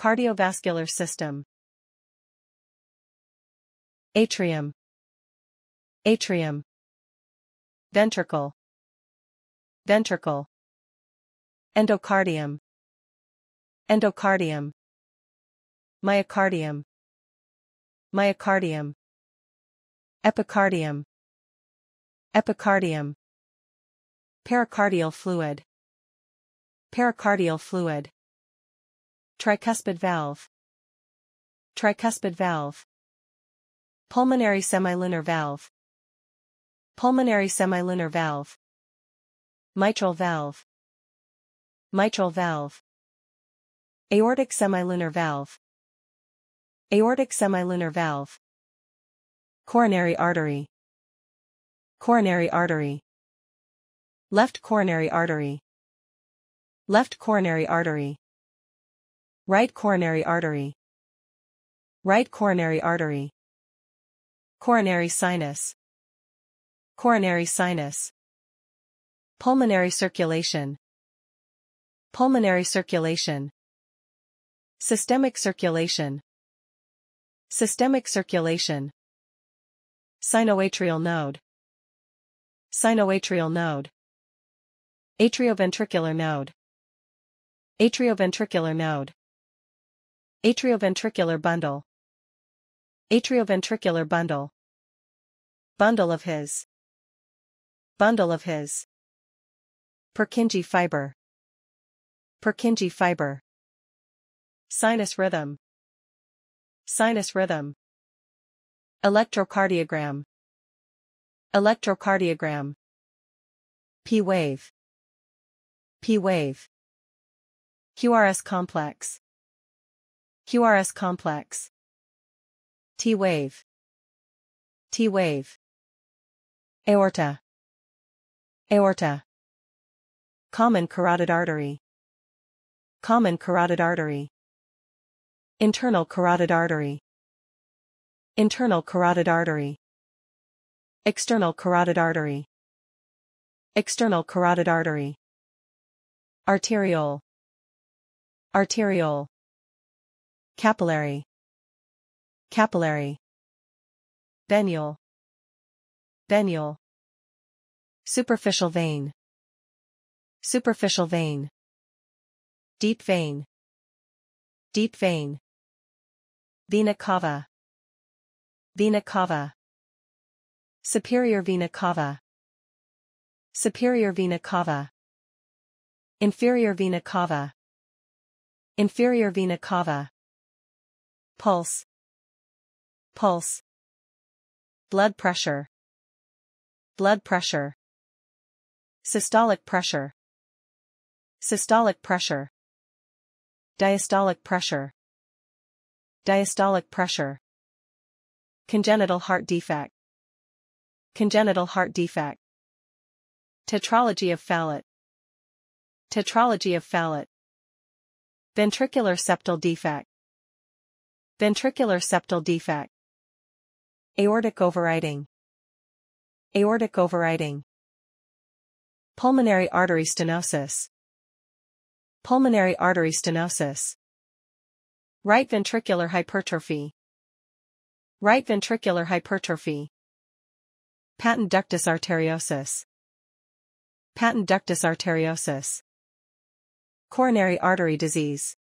Cardiovascular system. Atrium. Atrium. Ventricle. Ventricle. Endocardium. Endocardium. Myocardium. Myocardium. Epicardium. Epicardium. Pericardial fluid. Pericardial fluid. Tricuspid valve. Tricuspid valve. Pulmonary semilunar valve. Pulmonary semilunar valve. Mitral valve. Mitral valve. Aortic semilunar valve. Aortic semilunar valve. Coronary artery. Coronary artery. Left coronary artery. Left coronary artery. Right coronary artery. Right coronary artery. Coronary sinus. Coronary sinus. Pulmonary circulation. Pulmonary circulation. Systemic circulation. Systemic circulation. Sinoatrial node. Sinoatrial node. Atrioventricular node. Atrioventricular node. Atrioventricular bundle. Atrioventricular bundle. Bundle of his. Bundle of his. Purkinje fiber. Purkinje fiber. Sinus rhythm. Sinus rhythm. Electrocardiogram. Electrocardiogram. P wave. P wave. QRS complex. QRS complex. T wave. T wave. Aorta. Aorta. Common carotid artery. Common carotid artery. Internal carotid artery. Internal carotid artery. External carotid artery. External carotid artery. Arteriole. Arteriole. Capillary. Capillary. Venule. Venule. Superficial vein. Superficial vein. Deep vein. Deep vein. Vena cava. Vena cava. Superior vena cava. Superior vena cava. Inferior vena cava. Inferior vena cava. Pulse. Pulse. Blood pressure. Blood pressure. Systolic pressure. Systolic pressure. Diastolic pressure. Diastolic pressure. Congenital heart defect. Congenital heart defect. Tetralogy of Fallot. Tetralogy of Fallot. Ventricular septal defect. Ventricular septal defect. Aortic overriding. Aortic overriding. Pulmonary artery stenosis. Pulmonary artery stenosis. Right ventricular hypertrophy. Right ventricular hypertrophy. Patent ductus arteriosus. Patent ductus arteriosus. Coronary artery disease.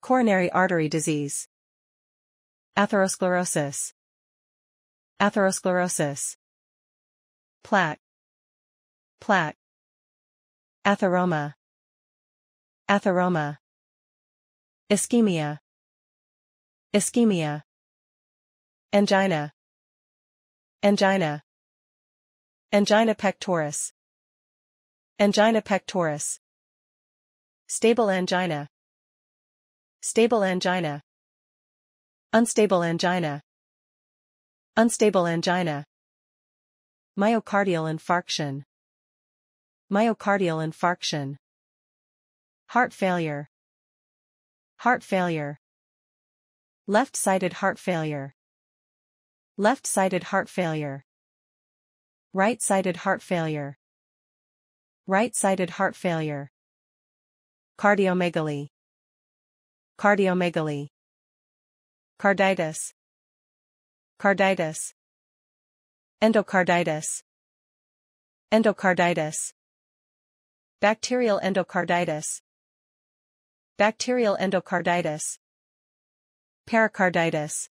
Coronary artery disease. Atherosclerosis. Atherosclerosis. Plaque. Plaque. Atheroma. Atheroma. Ischemia. Ischemia. Angina. Angina. Angina pectoris. Angina pectoris. Stable angina. Stable angina. Unstable angina. Unstable angina. Myocardial infarction. Myocardial infarction. Heart failure. Heart failure. Left-sided heart failure. Left-sided heart failure. Right-sided heart failure. Right-sided heart failure. Cardiomegaly. Cardiomegaly. Carditis. Carditis. Endocarditis. Endocarditis. Bacterial endocarditis. Bacterial endocarditis. Pericarditis.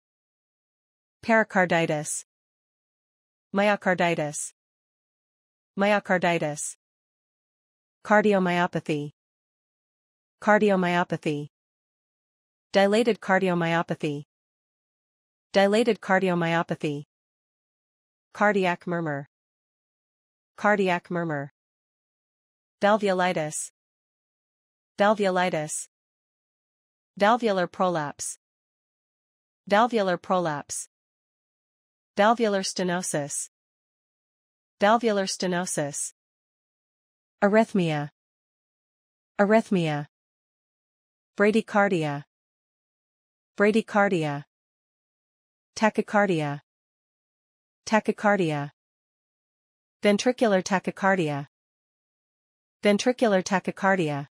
Pericarditis. Myocarditis. Myocarditis. Cardiomyopathy. Cardiomyopathy. Dilated cardiomyopathy. Dilated cardiomyopathy. Cardiac murmur. Cardiac murmur. Valvulitis. Valvulitis. Valvular prolapse. Valvular prolapse. Valvular stenosis. Valvular stenosis. Arrhythmia. Arrhythmia. Bradycardia. Bradycardia. Tachycardia. Tachycardia. Ventricular tachycardia. Ventricular tachycardia.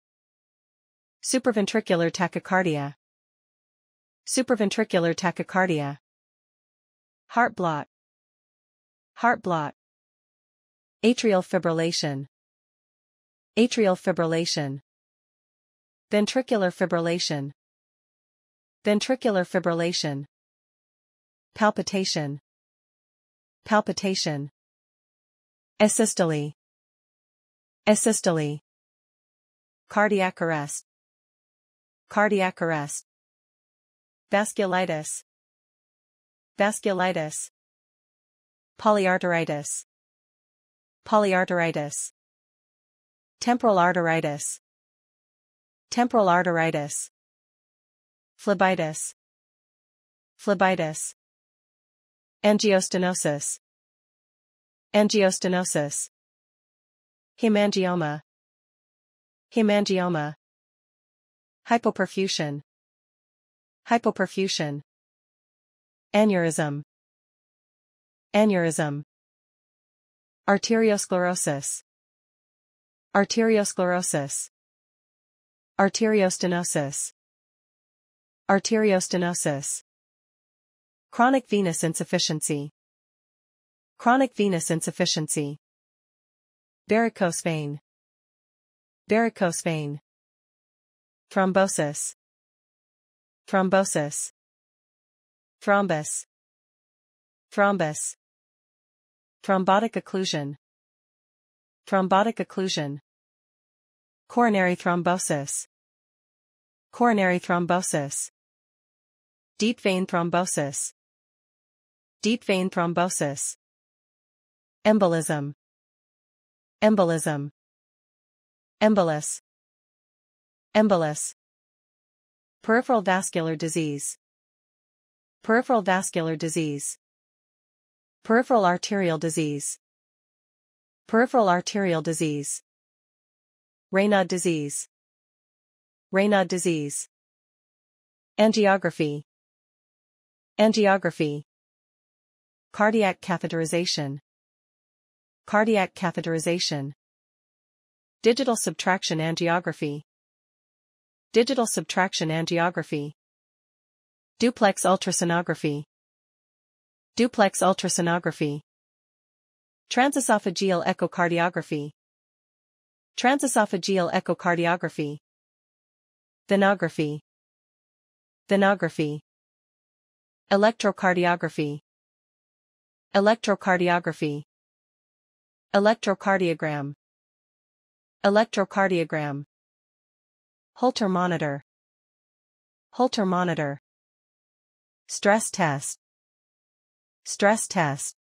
Supraventricular tachycardia. Supraventricular tachycardia. Heart block. Heart block. Atrial fibrillation. Atrial fibrillation. Ventricular fibrillation. Ventricular fibrillation. Palpitation. Palpitation. Asystole. Asystole. Cardiac arrest. Cardiac arrest. Vasculitis. Vasculitis. Polyarteritis. Polyarteritis. Temporal arteritis. Temporal arteritis. Phlebitis. Phlebitis. Angiostenosis. Angiostenosis. Hemangioma. Hemangioma. Hypoperfusion. Hypoperfusion. Aneurysm. Aneurysm. Arteriosclerosis. Arteriosclerosis. Arteriostenosis. Arteriostenosis. Chronic venous insufficiency. Chronic venous insufficiency. Varicose vein. Varicose vein. Thrombosis. Thrombosis. Thrombus. Thrombus. Thrombotic occlusion. Thrombotic occlusion. Coronary thrombosis. Coronary thrombosis. Deep vein thrombosis. Deep vein thrombosis. Embolism. Embolism. Embolus. Embolus. Peripheral vascular disease. Peripheral vascular disease. Peripheral arterial disease. Peripheral arterial disease. Raynaud disease. Raynaud disease. Angiography. Angiography. Cardiac catheterization. Cardiac catheterization. Digital subtraction angiography. Digital subtraction angiography. Duplex ultrasonography. Duplex ultrasonography. Transesophageal echocardiography. Transesophageal echocardiography. Venography. Venography. Electrocardiography. Electrocardiography. Electrocardiogram. Electrocardiogram. Holter monitor. Holter monitor. Stress test. Stress test.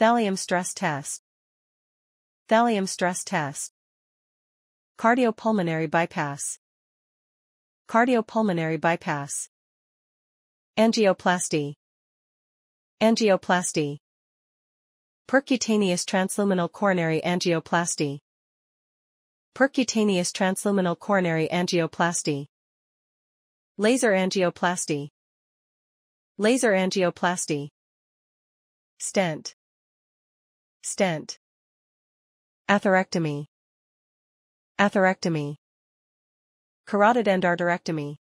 Thallium stress test. Thallium stress test. Cardiopulmonary bypass. Cardiopulmonary bypass. Angioplasty. Angioplasty. Percutaneous transluminal coronary angioplasty. Percutaneous transluminal coronary angioplasty. Laser angioplasty. Laser angioplasty. Stent. Stent. Atherectomy. Atherectomy. Carotid endarterectomy.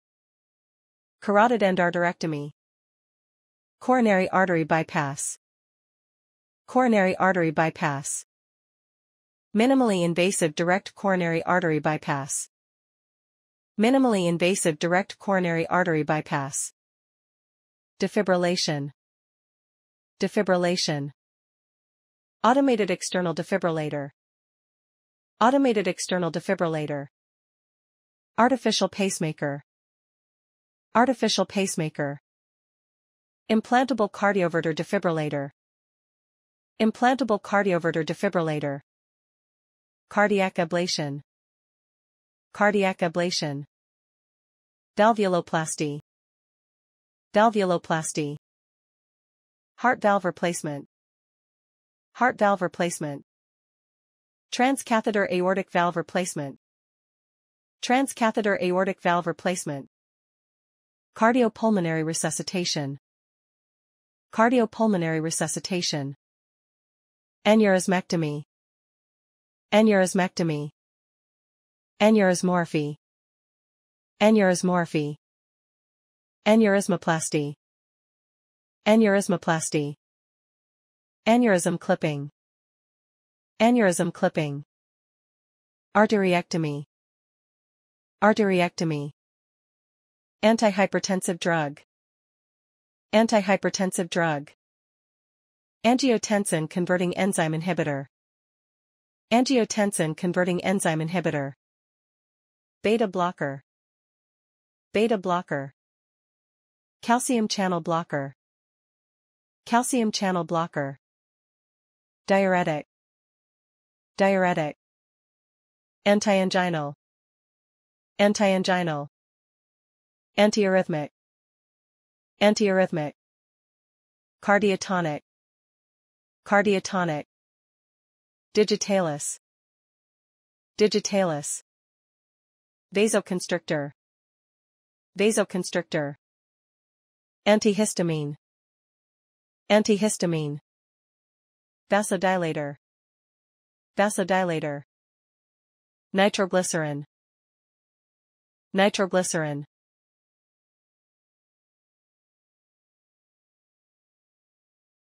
Carotid endarterectomy. Coronary artery bypass. Coronary artery bypass. Minimally invasive direct coronary artery bypass. Minimally invasive direct coronary artery bypass. Defibrillation. Defibrillation. Automated external defibrillator. Automated external defibrillator. Artificial pacemaker. Artificial pacemaker. Implantable cardioverter defibrillator. Implantable cardioverter defibrillator. Cardiac ablation. Cardiac ablation. Valvuloplasty. Valvuloplasty. Heart valve replacement. Heart valve replacement. Transcatheter aortic valve replacement. Transcatheter aortic valve replacement. Cardiopulmonary resuscitation. Cardiopulmonary resuscitation. Aneurysmectomy. Aneurysmectomy. Aneurysmorrhaphy. Aneurysmorrhaphy. Aneurysmoplasty. Aneurysmoplasty. Aneurysm clipping. Aneurysm clipping. Arteriectomy. Arteriectomy. Antihypertensive drug. Antihypertensive drug. Angiotensin converting enzyme inhibitor. Angiotensin converting enzyme inhibitor. Beta blocker. Beta blocker. Calcium channel blocker. Calcium channel blocker. Diuretic. Diuretic. Antianginal. Antianginal. Antiarrhythmic. Antiarrhythmic. Cardiotonic. Cardiotonic. Digitalis. Digitalis. Vasoconstrictor. Vasoconstrictor. Antihistamine. Antihistamine. Vasodilator. Vasodilator. Nitroglycerin. Nitroglycerin.